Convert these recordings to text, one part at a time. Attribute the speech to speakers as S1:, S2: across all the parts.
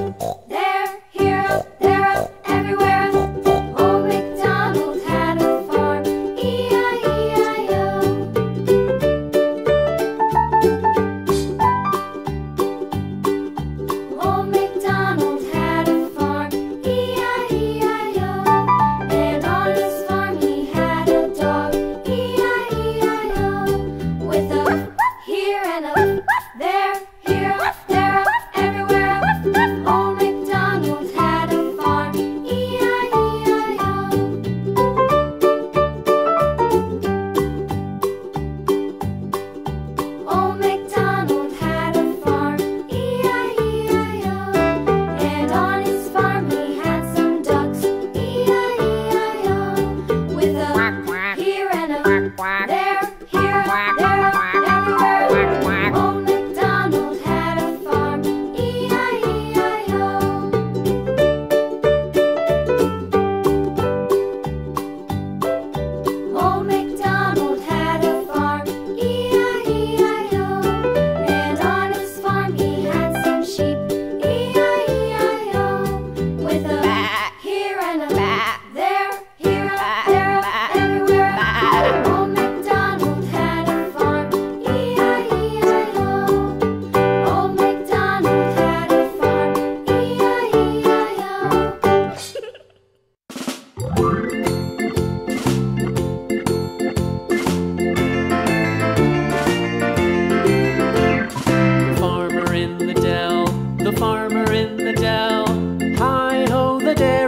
S1: Oh.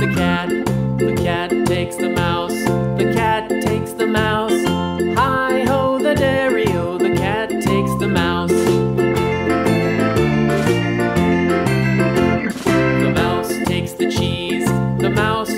S1: the cat. The cat takes the mouse. The cat takes the mouse. Hi ho the dairy o. The cat takes the mouse. The mouse takes the cheese. The mouse.